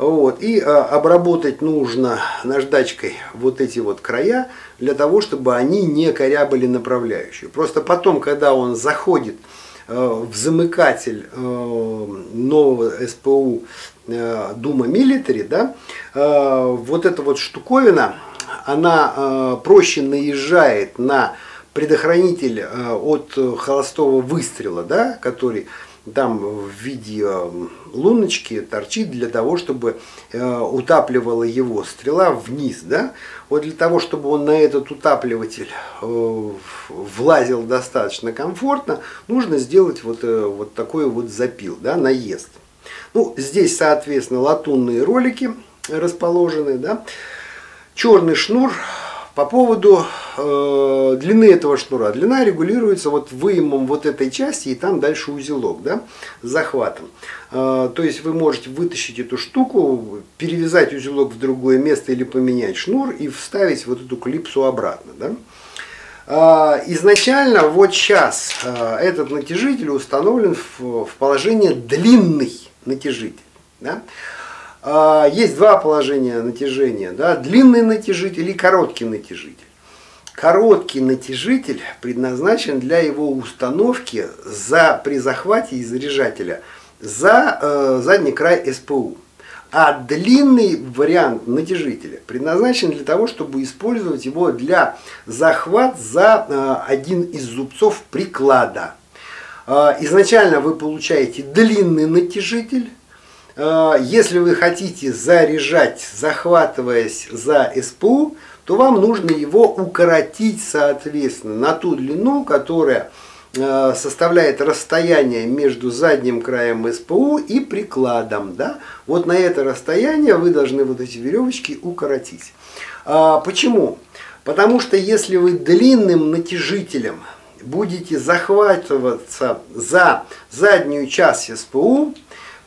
Вот. И а, обработать нужно наждачкой вот эти вот края, для того, чтобы они не корябали направляющую. Просто потом, когда он заходит э, в замыкатель э, нового СПУ э, Дума Military, да, э, вот эта вот штуковина, она э, проще наезжает на предохранитель э, от холостого выстрела, да, который там в виде луночки торчит для того, чтобы э, утапливала его стрела вниз. Да? Вот для того, чтобы он на этот утапливатель э, влазил достаточно комфортно, нужно сделать вот, вот такой вот запил, да, наезд. Ну, здесь, соответственно, латунные ролики расположены. Да? Черный шнур по поводу э, длины этого шнура. Длина регулируется вот выемом вот этой части и там дальше узелок да, с захватом. Э, то есть вы можете вытащить эту штуку, перевязать узелок в другое место или поменять шнур и вставить вот эту клипсу обратно. Да. Э, изначально вот сейчас э, этот натяжитель установлен в, положение длинный натяжитель. Да. А, есть два положения натяжения, да, длинный натяжитель и короткий натяжитель. Короткий натяжитель предназначен для его установки за, при захвате и заряжателя за э, задний край СПУ. А длинный вариант натяжителя предназначен для того, чтобы использовать его для захват за э, один из зубцов приклада. Э, изначально вы получаете длинный натяжитель. Э, если вы хотите заряжать, захватываясь за СПУ, то вам нужно его укоротить соответственно на ту длину, которая э, составляет расстояние между задним краем СПУ и прикладом. Да? Вот на это расстояние вы должны вот эти веревочки укоротить. А, почему? Потому что если вы длинным натяжителем будете захватываться за заднюю часть СПУ,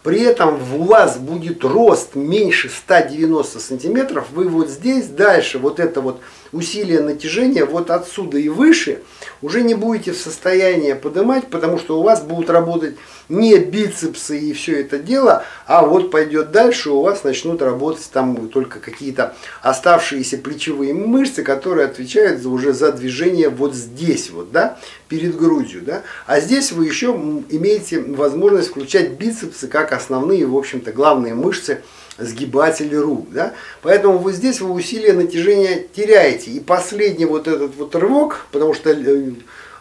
при этом у вас будет рост меньше 190 сантиметров, вы вот здесь дальше вот это вот усилие натяжения вот отсюда и выше уже не будете в состоянии поднимать, потому что у вас будут работать не бицепсы и все это дело, а вот пойдет дальше, у вас начнут работать там только какие-то оставшиеся плечевые мышцы, которые отвечают уже за движение вот здесь вот, да, перед грудью, да. А здесь вы еще имеете возможность включать бицепсы как основные, в общем-то, главные мышцы сгибатели рук. Да? Поэтому вы здесь вы усилие натяжения теряете. И последний вот этот вот рывок, потому что э,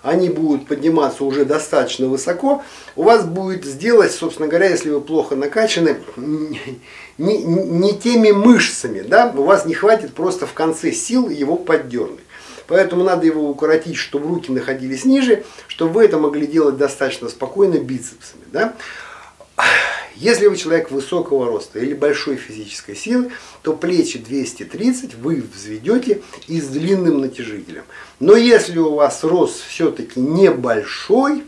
они будут подниматься уже достаточно высоко, у вас будет сделать, собственно говоря, если вы плохо накачаны, не, не теми мышцами, да, у вас не хватит просто в конце сил его поддернуть. Поэтому надо его укоротить, чтобы руки находились ниже, чтобы вы это могли делать достаточно спокойно бицепсами. Да? Если вы человек высокого роста или большой физической силы, то плечи 230 вы взведете и с длинным натяжителем. Но если у вас рост все-таки небольшой,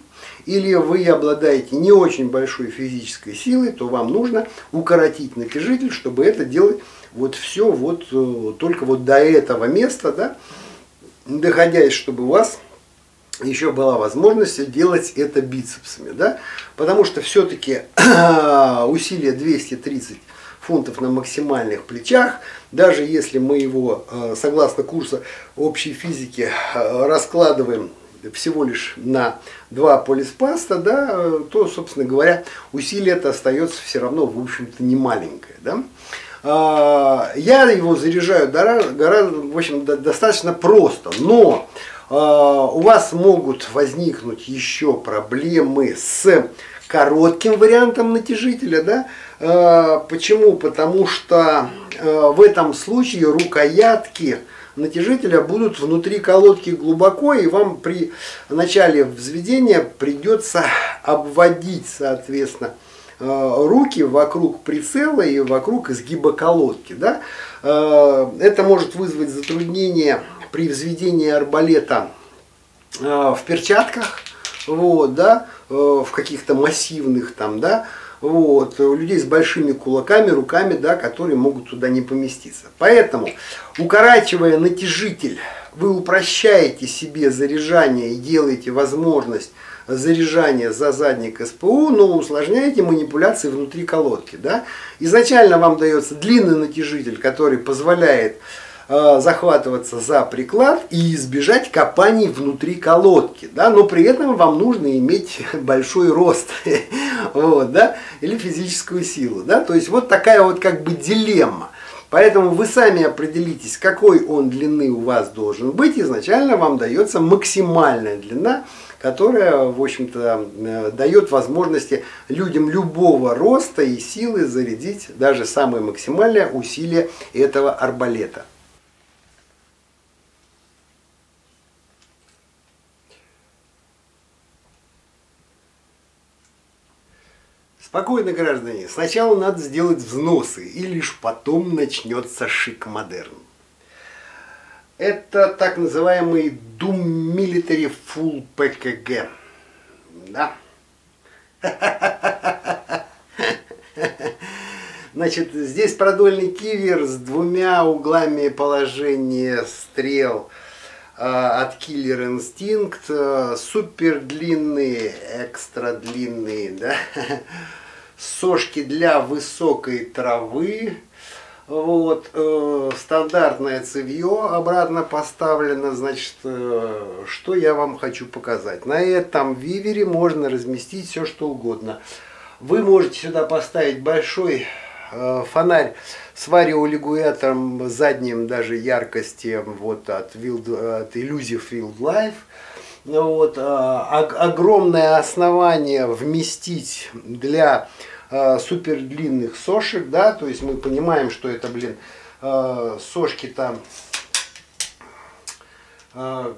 или вы обладаете не очень большой физической силой, то вам нужно укоротить натяжитель, чтобы это делать вот все вот э, только вот до этого места, да, доходясь, чтобы у вас еще была возможность делать это бицепсами, да, потому что все-таки *clears throat* усилие 230 фунтов на максимальных плечах, даже если мы его, э, согласно курса общей физики, э, раскладываем всего лишь на два полиспаста, да, то, собственно говоря, усилие это остается все равно, в общем-то, не маленькое. Да? Я его заряжаю гораздо, в общем, достаточно просто, но у вас могут возникнуть еще проблемы с коротким вариантом натяжителя. Да? А, почему? Потому что а, в этом случае рукоятки натяжителя будут внутри колодки глубоко, и вам при начале взведения придется обводить, соответственно, руки вокруг прицела и вокруг изгиба колодки. Да? Это может вызвать затруднение при взведении арбалета э, в перчатках, вот, да, э, в каких-то массивных там, да, вот, у людей с большими кулаками, руками, да, которые могут туда не поместиться. Поэтому, укорачивая натяжитель, вы упрощаете себе заряжание и делаете возможность заряжания за задник СПУ, но усложняете манипуляции внутри колодки. Да? Изначально вам дается длинный натяжитель, который позволяет Э, захватываться за приклад и избежать копаний внутри колодки, да, но при этом вам нужно иметь *laughs* большой рост, *laughs* вот, да, или физическую силу, да, то есть вот такая вот как бы дилемма. Поэтому вы сами определитесь, какой он длины у вас должен быть. Изначально вам дается максимальная длина, которая, в общем-то, э, дает возможности людям любого роста и силы зарядить даже самое максимальное усилие этого арбалета. Спокойно, граждане, сначала надо сделать взносы, и лишь потом начнется шик-модерн. Это так называемый Doom Military Full PKG. Да? *laughs* Значит, здесь продольный кивер с двумя углами положения стрел а, от Killer Instinct, а, супер длинные, экстра длинные, да, *laughs* сошки для высокой травы, Вот, э, стандартное цевье обратно поставлено, значит, э, что я вам хочу показать. На этом вивере можно разместить все, что угодно. Вы можете сюда поставить большой э, фонарь с вариолигулятором задним даже яркости вот, от, Wild, от Illusive Field Life. Вот, э, огромное основание вместить для э, супер длинных сошек, да, то есть мы понимаем, что это, блин, э, сошки там,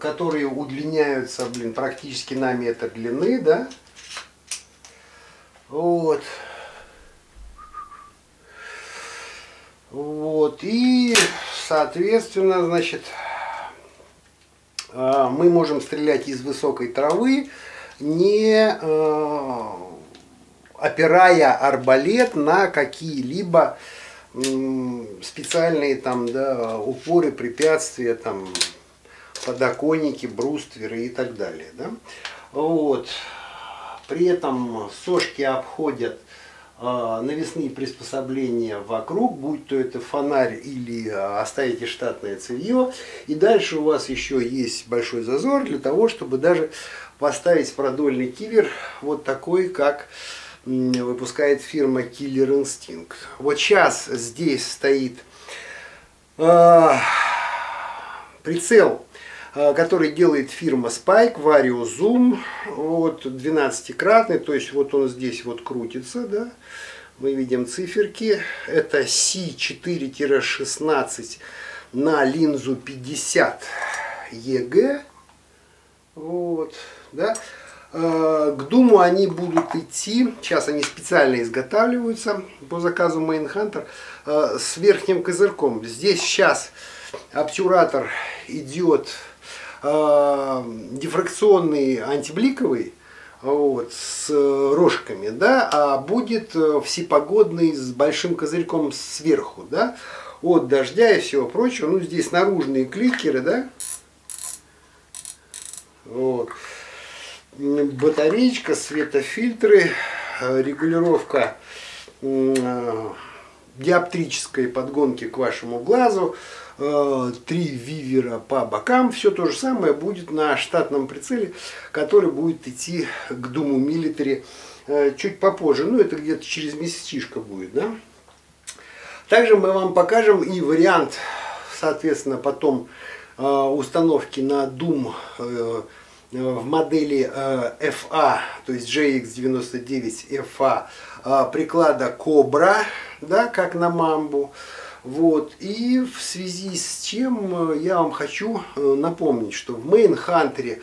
которые удлиняются, блин, практически на метр длины, да, вот. Вот, и, соответственно, значит, мы можем стрелять из высокой травы, не э, опирая арбалет на какие-либо специальные там, да, упоры, препятствия, там, подоконники, брустверы и так далее. Да? Вот. При этом сошки обходят навесные приспособления вокруг, будь то это фонарь или э, оставите штатное цевье. И дальше у вас еще есть большой зазор для того, чтобы даже поставить продольный кивер вот такой, как выпускает фирма Killer Instinct. Вот сейчас здесь стоит э, прицел, который делает фирма Spike, Vario Zoom, вот 12-кратный, то есть вот он здесь вот крутится, да, мы видим циферки, это C4-16 на линзу 50 EG, вот, да, Э, к Думу они будут идти, сейчас они специально изготавливаются по заказу Mainhunter, э, с верхним козырьком. Здесь сейчас обтюратор идет э, дифракционный антибликовый, вот, с рожками, да, а будет всепогодный с большим козырьком сверху, да, от дождя и всего прочего. Ну, здесь наружные кликеры, да, вот. Батареечка, светофильтры, э, регулировка э, диоптрической подгонки к вашему глазу, э, три вивера по бокам. Все то же самое будет на штатном прицеле, который будет идти к Думу Military чуть попозже. Ну, это где-то через месячишко будет, да? Также мы вам покажем и вариант, соответственно, потом установки на Doom в модели э, FA, то есть JX99 FA приклада Cobra, да, как на мамбу. Вот. И в связи с чем э, я вам хочу э, напомнить, что в Hunter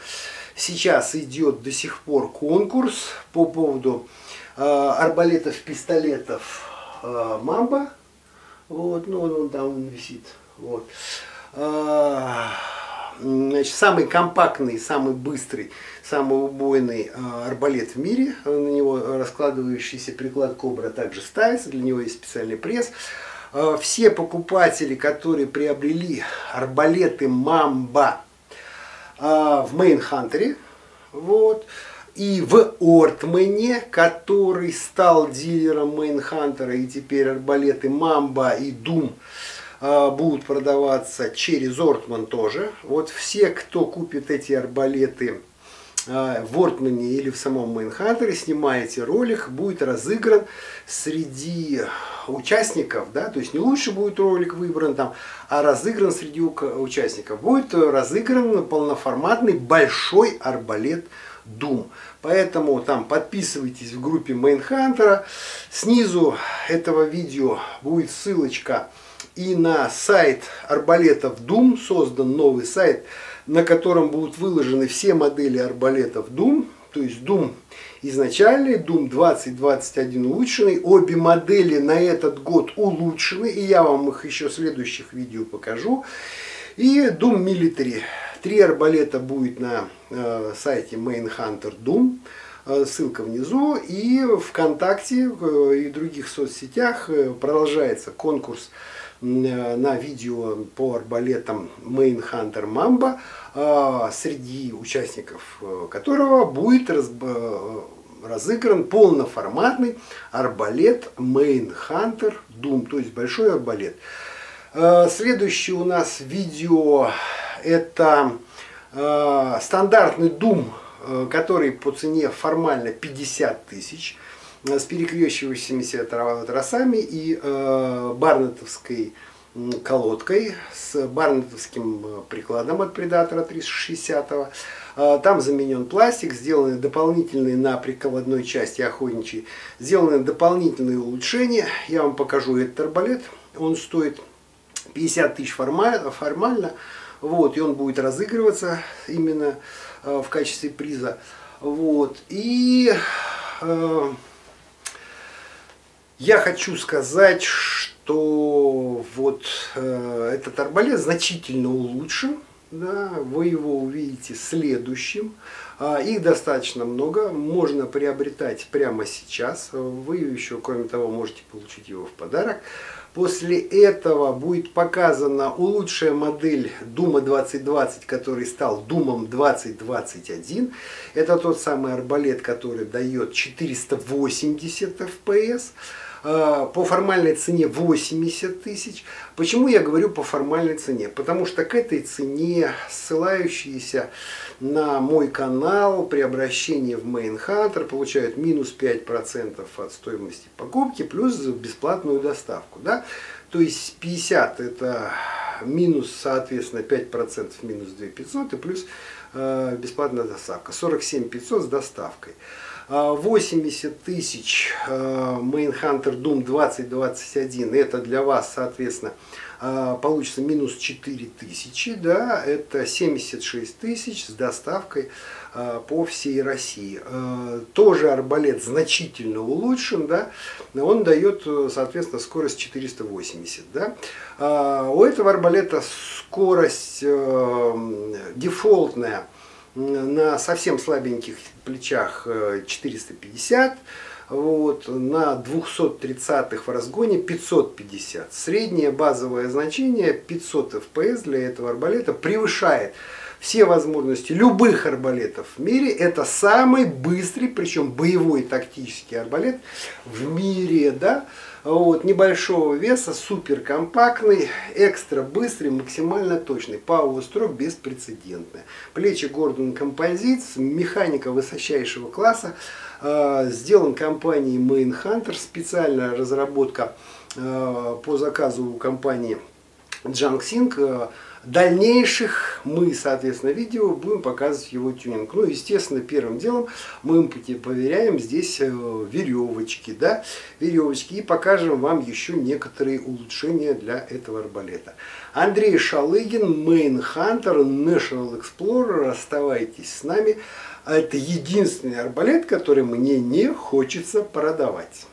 сейчас идет до сих пор конкурс по поводу арбалетов, пистолетов Мамба. Вот, ну он там висит. Вот значит, самый компактный, самый быстрый, самый убойный э, арбалет в мире. На него раскладывающийся приклад Кобра также ставится, для него есть специальный пресс. Э, все покупатели, которые приобрели арбалеты Мамба э, в Мейнхантере, вот, и в Ортмане, который стал дилером Мейнхантера, и теперь арбалеты Мамба и Дум а, будут продаваться через Ортман тоже. Вот все, кто купит эти арбалеты в Ортмане или в самом Майнхантере, снимаете ролик, будет разыгран среди участников, да, то есть не лучше будет ролик выбран там, а разыгран среди участников. Будет разыгран полноформатный большой арбалет Doom. Поэтому там подписывайтесь в группе MainHunter а. Снизу этого видео будет ссылочка и на сайт арбалетов Doom создан новый сайт, на котором будут выложены все модели арбалетов Doom, то есть Doom изначальный, Doom 2021 улучшенный. Обе модели на этот год улучшены, и я вам их еще в следующих видео покажу. И Doom Military. Три арбалета будет на э, сайте Main Hunter Doom. Э, ссылка внизу. И ВКонтакте э, и других соцсетях э, продолжается конкурс на видео по арбалетам Main Hunter Mamba, среди участников которого будет разыгран полноформатный арбалет Main Hunter Doom, то есть большой арбалет. Э, следующее у нас видео это э, стандартный Doom, э, который по цене формально 50 тысяч с перекрещивающимися тросами и барнетовской колодкой с барнетовским прикладом от Predator 360. Там заменен пластик, сделаны дополнительные на прикладной части охотничьей, сделаны дополнительные улучшения. Я вам покажу этот арбалет. Он стоит 50 тысяч формально, формально, вот, и он будет разыгрываться именно э, в качестве приза. Вот, и э, я хочу сказать, что вот э, этот арбалет значительно улучшен. Да, вы его увидите следующим. А, их достаточно много, можно приобретать прямо сейчас. Вы еще, кроме того, можете получить его в подарок. После этого будет показана улучшая модель Дума 2020, который стал Думом 2021. Это тот самый арбалет, который дает 480 FPS. Э, по формальной цене 80 тысяч. Почему я говорю по формальной цене? Потому что к этой цене ссылающиеся на мой канал при обращении в Main Hunter получают минус 5% от стоимости покупки плюс бесплатную доставку. Да? То есть 50 это минус, соответственно, 5% минус 2500 и плюс э, бесплатная доставка. 47 500 с доставкой. 80 а, тысяч а, Main Hunter Doom 2021, это для вас, соответственно, а, получится минус 4 тысячи, да, это 76 тысяч с доставкой по всей России. Тоже арбалет значительно улучшен, да, он дает, соответственно, скорость 480, да. У этого арбалета скорость дефолтная на совсем слабеньких плечах 450, э, вот, на 230-х в разгоне 550. Среднее базовое значение 500 FPS для этого арбалета превышает все возможности любых арбалетов в мире. Это самый быстрый, причем боевой тактический арбалет в мире. Да? Вот, небольшого веса, супер компактный, экстра быстрый, максимально точный. Power Stroke беспрецедентная. Плечи Гордон Композит, механика высочайшего класса. Э, сделан компанией Main Hunter, специальная разработка э, по заказу компании Jiangxing. Э, дальнейших мы, соответственно, видео будем показывать его тюнинг. Ну, естественно, первым делом мы проверяем здесь э, веревочки, да, веревочки и покажем вам еще некоторые улучшения для этого арбалета. Андрей Шалыгин, Main Hunter, National Explorer, оставайтесь с нами. Это единственный арбалет, который мне не хочется продавать.